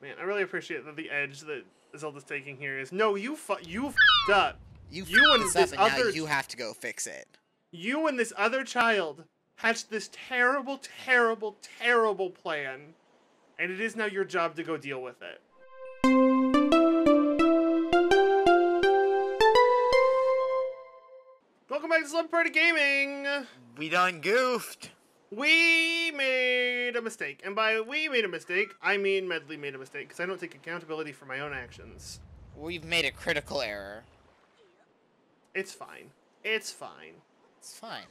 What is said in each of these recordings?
Man, I really appreciate that the edge that Zelda's taking here is no, you fu- you f***ed up. You, You fucked and this this and other- now you have to go fix it. You and this other child hatched this terrible, terrible, terrible plan, and it is now your job to go deal with it. Welcome back to Slumber Party Gaming. We done goofed. We made a mistake, and by we made a mistake, I mean Medli made a mistake because I don't take accountability for my own actions. We've made a critical error. It's fine. It's fine. It's fine.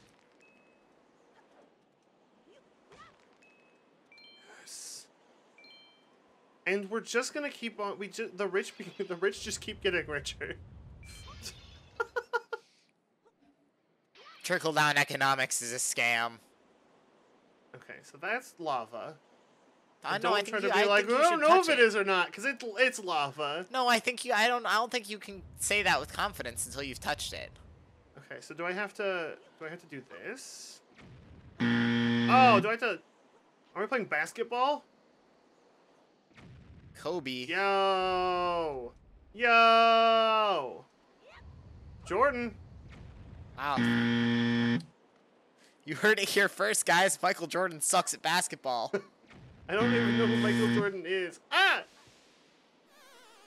Yes. And we're just gonna keep on. We just the rich. be- The rich just keep getting richer. Trickle down economics is a scam. Okay, so that's lava. I don't I try to you, be I like, you I don't know if touch it is or not, because it, it's lava. No, I think you. I don't. I don't think you can say that with confidence until you've touched it. Okay, so do I have to? Do I have to do this? Oh, do I have to? Are we playing basketball? Kobe. Yo, yo, Jordan. Wow. You heard it here first, guys. Michael Jordan sucks at basketball. I don't even know who Michael Jordan is. Ah,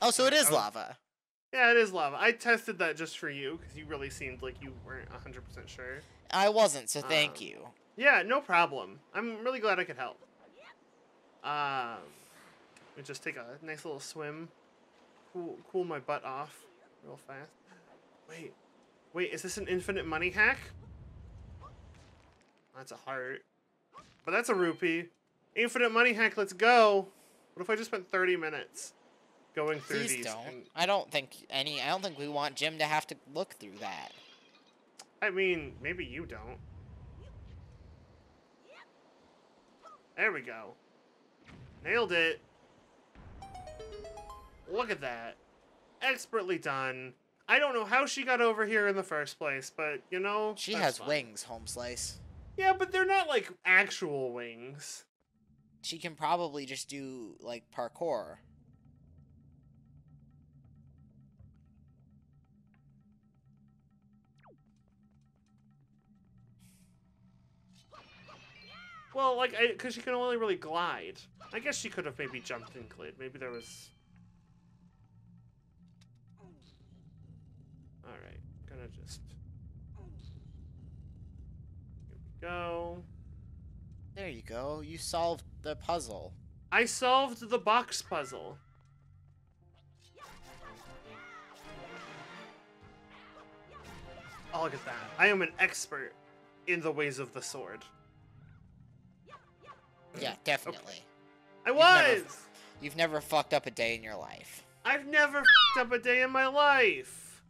oh, so it is Oh. lava. yeah, it is lava. I tested that just for you because you really seemed like you weren't hundred percent sure. I wasn't, so thank Um, you. Yeah, no problem. I'm really glad I could help. Um, let me just take a nice little swim, cool, cool my butt off, real fast. Wait, wait, is this an infinite money hack? That's a heart, but that's a rupee. Infinite money hack. Let's go. What if I just spent 30 minutes going through Please these? don't. I don't think any. I don't think we want Jim to have to look through that. I mean, maybe you don't. There we go. Nailed it. Look at that. Expertly done. I don't know how she got over here in the first place, but you know. She has fine. wings, home slice. Yeah, but they're not like actual wings. She can probably just do like parkour. Well, like, because she can only really glide. I guess she could have maybe jumped and glid. Maybe there was. Alright, gonna just. Here we go. There you go. You solved the puzzle. I solved the box puzzle. Oh, look at that. I am an expert in the ways of the sword. Yeah, definitely. I You've was! never- You've never fucked up a day in your life. I've never fucked up a day in my life.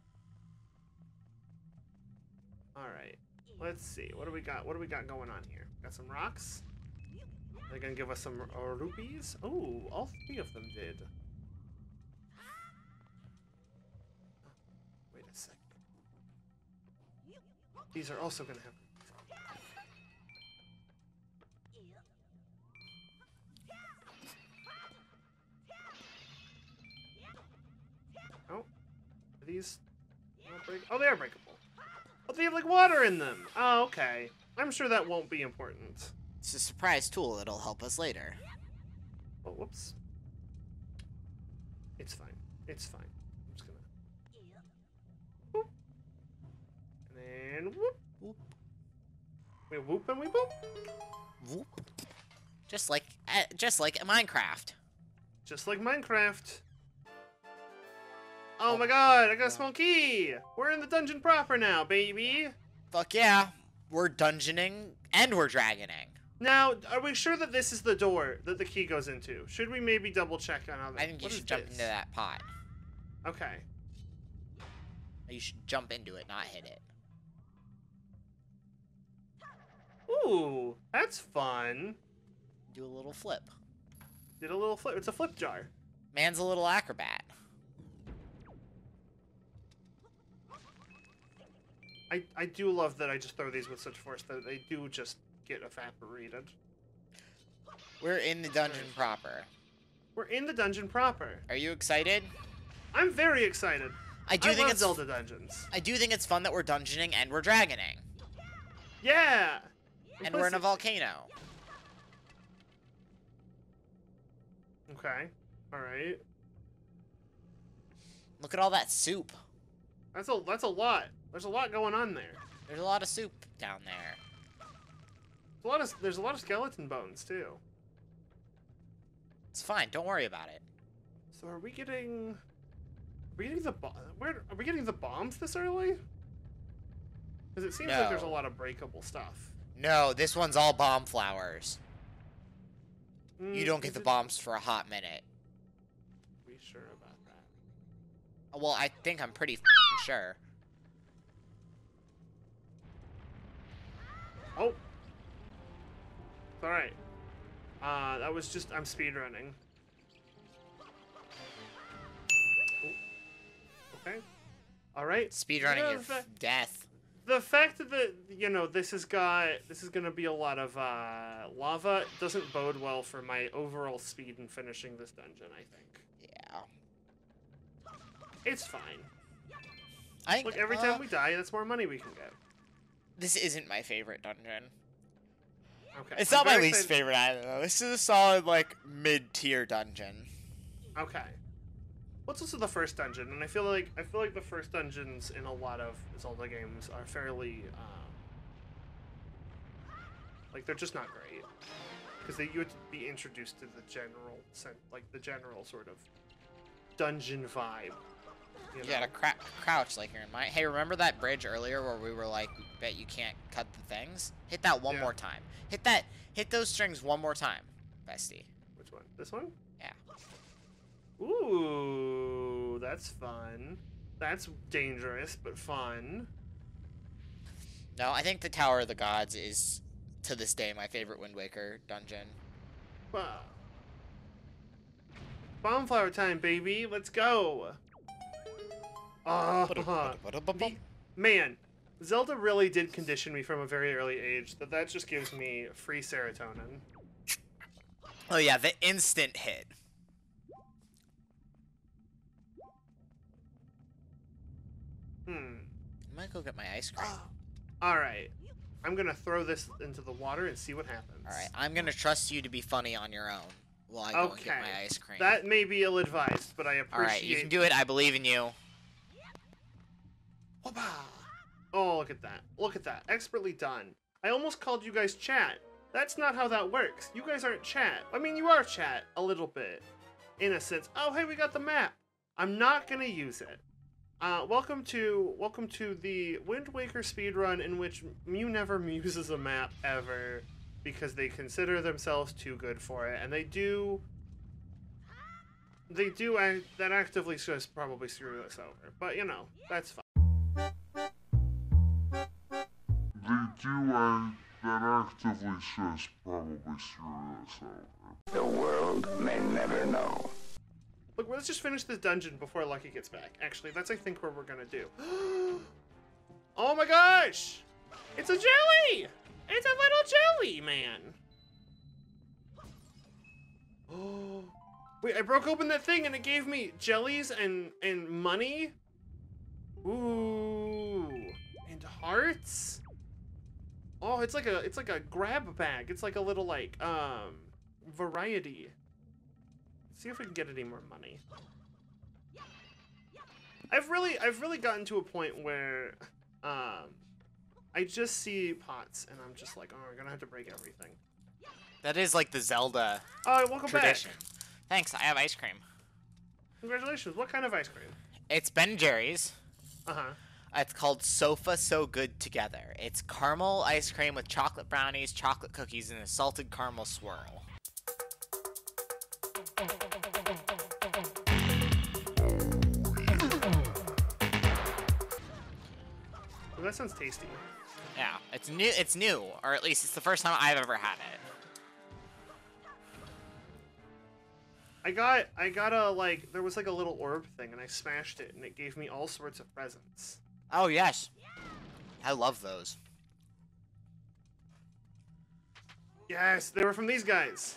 All right, let's see. What do we got? What do we got going on here? Got some rocks. They're gonna give us some uh, rupees. Oh, all three of them did. Wait a second. These are also gonna have. Oh, are these? Oh, they are breakable. Oh, they have like water in them. Oh, okay. I'm sure that won't be important. It's a surprise tool that'll help us later. Oh, whoops. It's fine. It's fine. I'm just gonna. Whoop. And then whoop. Whoop. We whoop and we boop. Whoop. Just like, uh, just like Minecraft. Just like Minecraft. Oh, my god, I got a small key! We're in the dungeon proper now, baby! Fuck yeah. We're dungeoning and we're dragoning. Now, are we sure that this is the door that the key goes into? Should we maybe double check on other? I think you should jump this? into that pot. Okay. You should jump into it, not hit it. Ooh, that's fun. Do a little flip. Did a little flip. It's a flip jar. Man's a little acrobat. I, I do love that I just throw these with such force that they do just get evaporated. We're in the dungeon proper. We're in the dungeon proper. Are you excited? I'm very excited. I do I think love it's Zelda dungeons. I do think it's fun that we're dungeoning and we're dragoning. Yeah. And we're in a volcano. Okay. All right. Look at all that soup. That's a that's a lot. There's a lot going on there. There's a lot of soup down there. There's a lot of there's a lot of skeleton bones too. It's fine. Don't worry about it. So are we getting? Are we getting the where are we getting the bombs this early? Because it seems like there's a lot of breakable stuff. No, this one's all bomb flowers. You Mm, don't get the it- bombs for a hot minute. Are We sure about that? Well, I think I'm pretty sure. Oh. It's all right. Uh, that was just I'm speedrunning. Oh. Okay. All right. Speedrunning your the death. the fact that you know this has got this is going to be a lot of uh, lava doesn't bode well for my overall speed in finishing this dungeon. I think Yeah. it's fine. I Look, every uh, time we die, that's more money we can get. This isn't my favorite dungeon. Okay. It's I'm not my very least excited- favorite either, though. This is a solid, like, mid-tier dungeon. Okay. What's also the first dungeon? And I feel like I feel like the first dungeons in a lot of Zelda games are fairly um, like they're just not great because they you have to be introduced to the general sen- like the general sort of dungeon vibe. You, You gotta cra- crouch like you're in mine. Hey, remember that bridge earlier where we were like, bet you can't cut the things? Hit that one Yeah. more time. Hit that. Hit those strings one more time, bestie. Which one? This one? Yeah. Ooh, that's fun. That's dangerous but fun. No, I think the Tower of the Gods is, to this day, my favorite Wind Waker dungeon. Wow. Bonfire time, baby. Let's go. Ah, the- man, Zelda really did condition me from a very early age that that just gives me free serotonin. Oh yeah, the instant hit. Hmm. I might go get my ice cream. All right. I'm gonna throw this into the water and see what happens. All right, I'm gonna trust you to be funny on your own while I go and get Okay. my ice cream. That may be ill-advised, but I appreciate. All right, you can do it. I believe in you. Whoopah. Oh, look at that. Look at that. Expertly done. I almost called you guys chat. That's not how that works. You guys aren't chat. I mean, you are chat a little bit. In a sense. Oh, hey, we got the map. I'm not going to use it. Uh, welcome to welcome to the Wind Waker speedrun in which Mew never uses a map ever because they consider themselves too good for it and they do they do act, that actively just probably screw us over. But you know, that's fine. They do uh, that actively just probably screw us over. The world may never know. Look, let's just finish this dungeon before Lucky gets back. Actually, that's I think what we're gonna do. oh my gosh! It's a jelly! It's a little jelly man. Oh, wait! I broke open that thing and it gave me jellies and and money. Ooh, and hearts. Oh, it's like a it's like a grab bag. It's like a little like um variety. See if we can get any more money. I've really, I've really gotten to a point where, um, I just see pots and I'm just like, oh, we're gonna have to break everything. That is like the Zelda Oh, welcome tradition. back. Thanks, I have ice cream. Congratulations. What kind of ice cream? It's Ben Jerry's. Uh huh. It's called Sofa So Good Together. It's caramel ice cream with chocolate brownies, chocolate cookies, and a salted caramel swirl. Well, that sounds tasty. Yeah, it's new. It's new, or at least it's the first time I've ever had it. I got, I got a like, there was like a little orb thing and I smashed it and it gave me all sorts of presents. Oh yes, I love those. Yes, they were from these guys.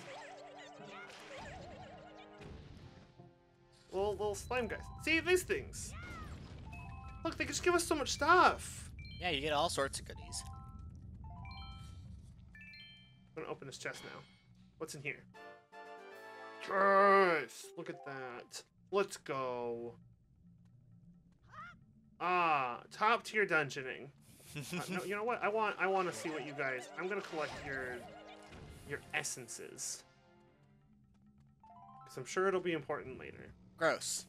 little little slime guys. See these things. Look, they just give us so much stuff. Yeah, you get all sorts of goodies. I'm gonna open this chest now. What's in here? Yes! Look at that. Let's go. Ah, top tier dungeoning. Uh, no, you know what? I want I want to see what you guys. I'm gonna collect your your essences. Cause I'm sure it'll be important later. Gross.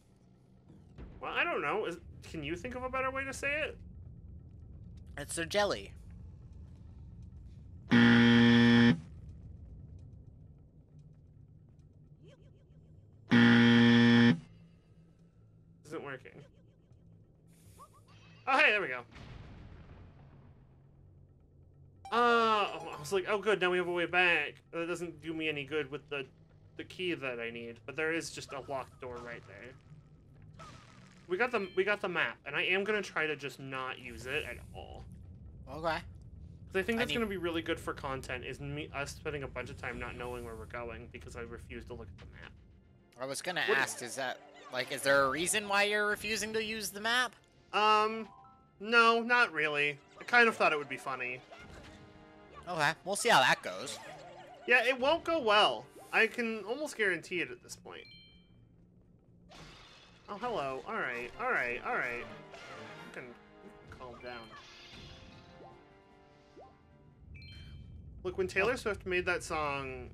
Well, I don't know. Is, can you think of a better way to say it? It's their jelly. Isn't working. Oh, hey, there we go. Uh, I was like, oh, good. Now we have a way back. That doesn't do me any good with the the key that I need, but there is just a locked door right there. We got the we got the map, and I am gonna try to just not use it at all. Okay. Because I think I that's need- gonna be really good for content. Is me us spending a bunch of time not knowing where we're going because I refuse to look at the map. I was gonna What- ask, is that like, is there a reason why you're refusing to use the map? Um, no, not really. I kind of thought it would be funny. Okay, we'll see how that goes. Yeah, it won't go well. I can almost guarantee it at this point. Oh, hello. Alright, alright, alright. You can, can calm down. Look, when Taylor oh. Swift made that song,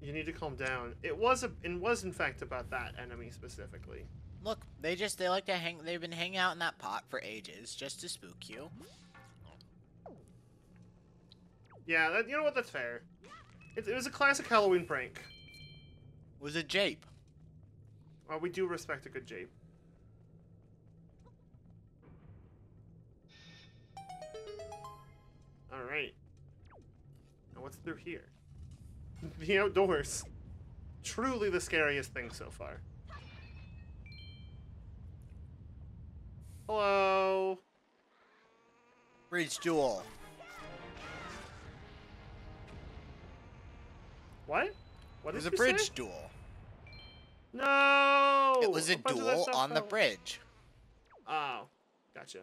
You Need to Calm Down, it was a, it was in fact about that enemy specifically. Look, they just they like to hang. They've been hanging out in that pot for ages, just to spook you. Yeah, that, you know what? That's fair. It, it was a classic Halloween prank. Was a jape. Well, we do respect a good jape. Alright. Now what's through here? the outdoors. Truly the scariest thing so far. Hello. Bridge duel. What? What It was a bridge say? duel. No. it was a, that duel on the bridge. Oh, gotcha.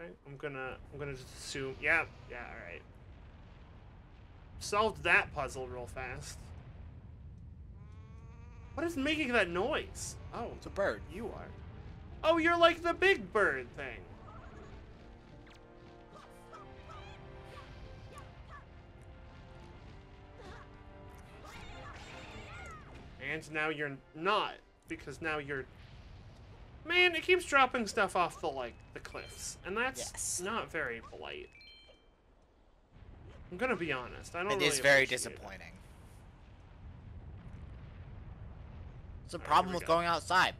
Okay, I'm gonna I'm gonna just assume. Yeah, yeah, all right. Solved that puzzle real fast. What is making that noise? Oh, It's a bird. you are. Oh, you're like the big bird thing. And now you're not, because now you're. Man, it keeps dropping stuff off the like the cliffs, and that's Yes. not very polite. I'm gonna be honest. I don't. It really is very disappointing. it. It's a Alright, problem with go. going outside.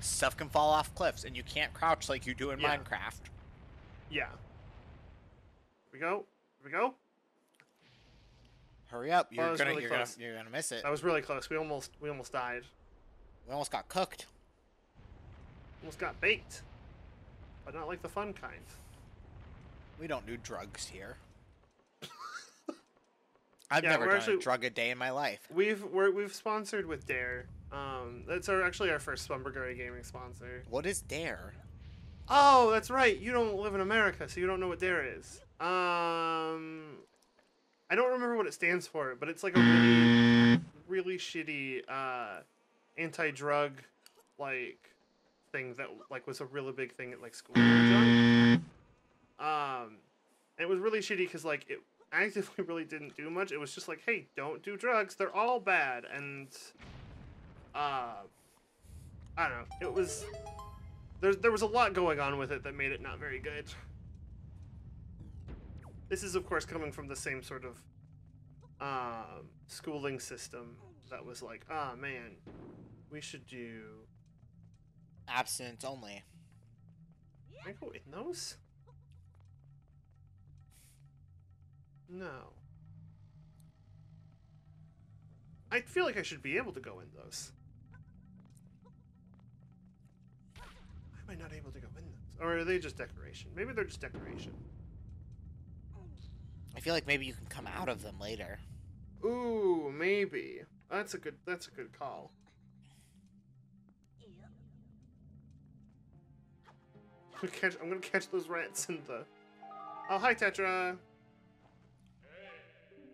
Stuff can fall off cliffs, and you can't crouch like you do in Yeah. Minecraft. Yeah. Here we go. Here we go. Hurry up! You're gonna, really you're gonna, you're gonna miss it. That was really close. We almost we almost died. We almost got cooked. Almost got baked. But not like the fun kind. We don't do drugs here. I've Yeah, never done actually- a drug a day in my life. We've we're, we've sponsored with Dare. Um, that's our actually our first Slumber Party gaming sponsor. What is dare? Oh, that's right. You don't live in America, so you don't know what Dare is. Um, I don't remember what it stands for, but it's like a really really shitty uh, anti-drug like thing that like was a really big thing at like school. Um, and it was really shitty because like it actively really didn't do much. It was just like, hey, don't do drugs. They're all bad. And uh, I don't know. It was there. There was a lot going on with it that made it not very good. This is, of course, coming from the same sort of um, schooling system that was like, ah, man, we should do. Abstinence only. Can I go in those? No. I feel like I should be able to go in those. Why am I not able to go in those? Or are they just decoration? Maybe they're just decoration. I feel like maybe you can come out of them later. Ooh, maybe. That's a good. That's a good call. I'm gonna catch. I'm gonna catch those rats in the. Oh, hi, Tetra.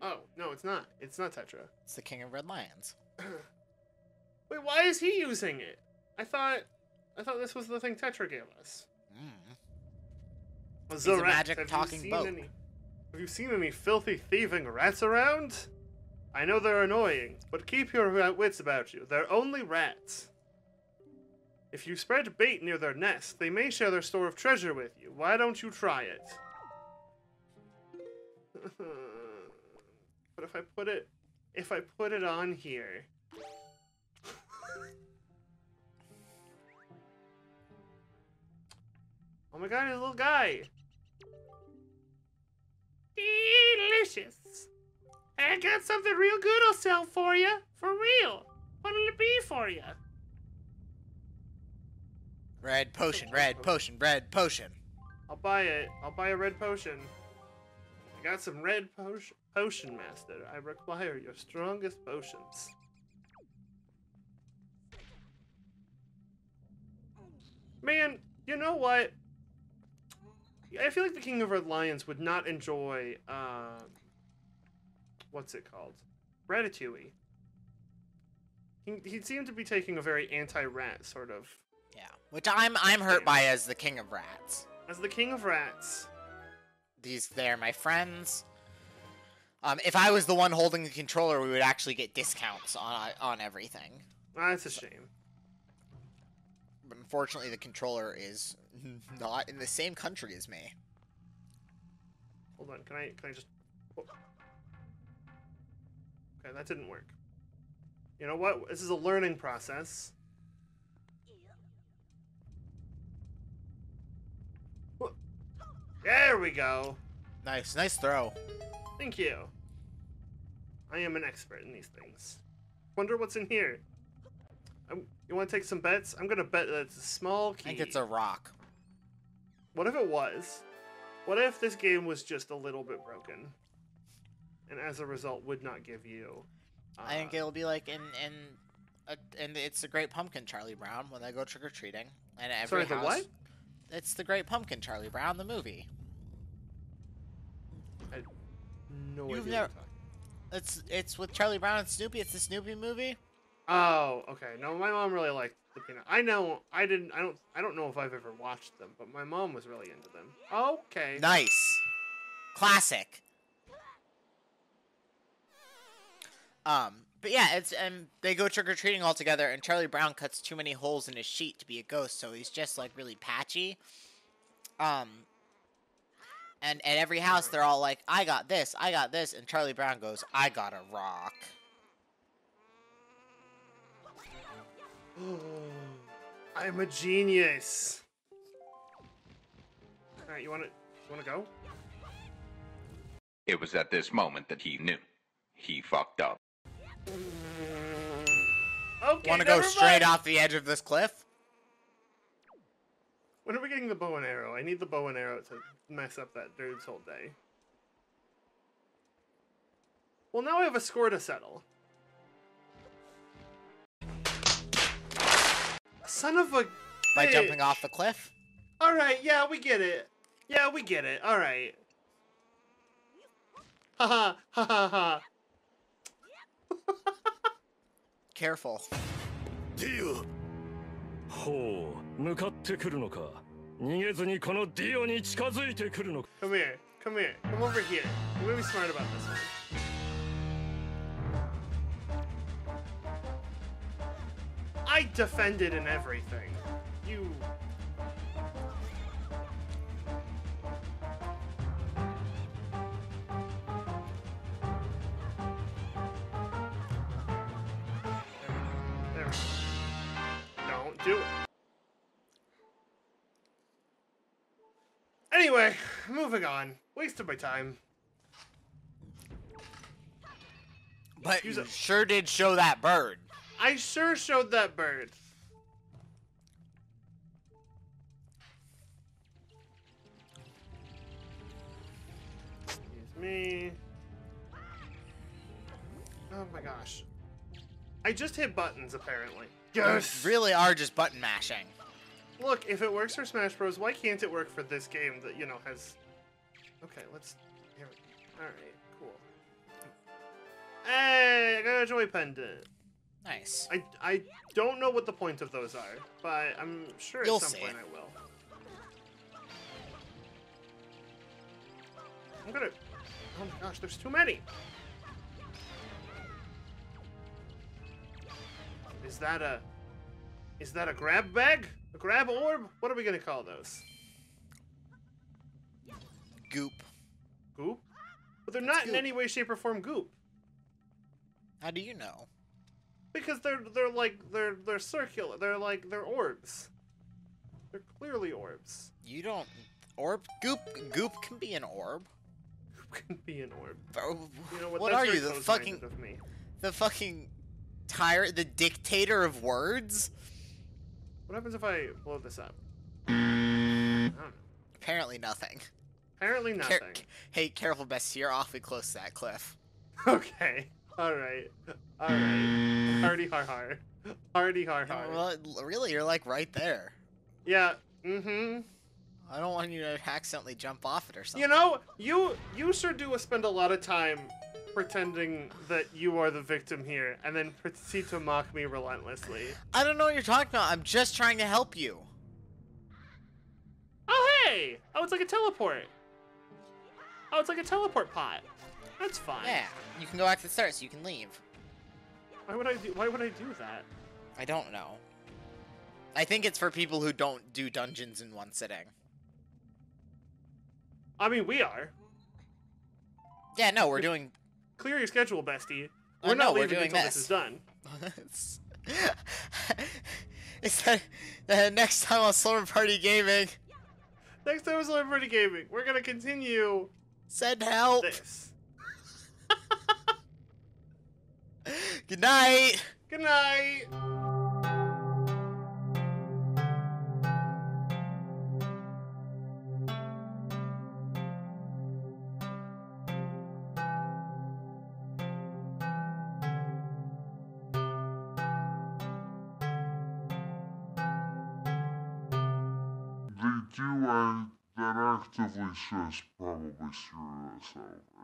Oh no, it's not. It's not Tetra. It's the King of Red Lions. Wait, why is he using it? I thought. I thought this was the thing Tetra gave us. Mm. A magic talking seen boat. Any, have you seen any filthy thieving rats around? I know they're annoying, but keep your wits about you. They're only rats. If you spread bait near their nest, they may share their store of treasure with you. Why don't you try it? If I put it, if I put it on here. oh my god, he's a little guy. Delicious. I got something real good I'll sell for you. For real. What'll it be for you? Red potion, red potion, red potion. I'll buy it. I'll buy a red potion. I got some red potion, potion master. I require your strongest potions. Man, you know what? I feel like the King of Red Lions would not enjoy, um, what's it called? Ratatouille. He, he seemed to be taking a very anti-rat sort of. Yeah, which I'm I'm hurt by as the King of Rats. As the King of Rats, These they're my friends. Um, if I was the one holding the controller, we would actually get discounts on on everything. that's a shame. But unfortunately, the controller is not in the same country as me. Hold on, can I can I just oh. Okay, that didn't work. You know what? This is a learning process. There we go. Nice, nice throw. Thank you. I am an expert in these things. Wonder what's in here. Um, you want to take some bets? I'm gonna bet that it's a small key. I think it's a rock. What if it was? What if this game was just a little bit broken, and as a result would not give you? Uh, I think it'll be like in in a, and it's the Great Pumpkin, Charlie Brown, when they go trick or treating, and every Sorry, the house. what? It's the Great Pumpkin, Charlie Brown, the movie. no You've idea. never- It's it's with Charlie Brown and Snoopy. It's the Snoopy movie. Oh, okay. No, my mom really liked the peanut. I know. I didn't. I don't. I don't know if I've ever watched them, but my mom was really into them. Okay. Nice, classic. Um, but yeah, it's and they go trick or treating all together, and Charlie Brown cuts too many holes in his sheet to be a ghost, so he's just like really patchy. Um, and at every house, they're all like, "I got this, I got this," and Charlie Brown goes, "I got a rock." I'm a genius. All right, you want to? You want to go? It was at this moment that he knew. He fucked up. Okay. Want to go never straight mind. off the edge of this cliff? When are we getting the bow and arrow? I need the bow and arrow to mess up that dude's whole day. Well, now I have a score to settle. Son of a... By bitch. jumping off the cliff? Alright, yeah, we get it. Yeah, we get it. Alright. Ha ha, ha ha ha. Careful. Deal. Oh. 向かってくるのか逃げずにこのディオに近づいてくるのか Come here. Come here. Come over here. I'm gonna be smart about this one. I defended and everything. You. There. There. Don't do it. Anyway, moving on. Wasted my time. But you sure did show that bird. I sure showed that bird. Excuse me. Oh my gosh. I just hit buttons apparently. You really are just button mashing. Look, if it works for Smash Bros, why can't it work for this game that you know has? Okay, let's. Here we go. All right, cool. Hey, I got a joy pendant. Nice. I, I don't know what the point of those are, but I'm sure at You'll some see. point I will. I'm gonna. Oh my gosh, there's too many. Is that a? Is that a grab bag? A grab orb? What are we gonna call those? Goop. Goop? But they're That's not in any way, shape, or form goop How do you know? because they're they're like they're they're circular. They're like they're orbs. They're clearly orbs. You don't. Orb. Goop. Goop can be an orb. Goop can be an orb. You know what? What are you, the fucking of me. the fucking tyrant, the dictator of words? What happens if I blow this up? Apparently nothing. Apparently Care- nothing. hey, careful, Bessie. You're awfully close to that cliff. Okay. All right. All right. Hardy har har. Hardy har har. Well, really, you're like right there. Yeah. Mm-hmm. I don't want you to accidentally jump off it or something. You know, you you sure do spend a lot of time pretending that you are the victim here, and then proceed to mock me relentlessly. I don't know what you're talking about. I'm just trying to help you. Oh hey! Oh, it's like a teleport. Oh, it's like a teleport pot. That's fine. Yeah, you can go back to the start, so you can leave. Why would I do? Why would I do that? I don't know. I think it's for people who don't do dungeons in one sitting. I mean, we are. Yeah, no, we're doing. Clear your schedule, bestie. Oh, we're know, not we're leaving doing until this. this is done. it's, that, that next time on Slumber Party Gaming, Next time is Party Gaming. We're gonna continue send help. this. Good night. Good night. Actively says probably screw this over.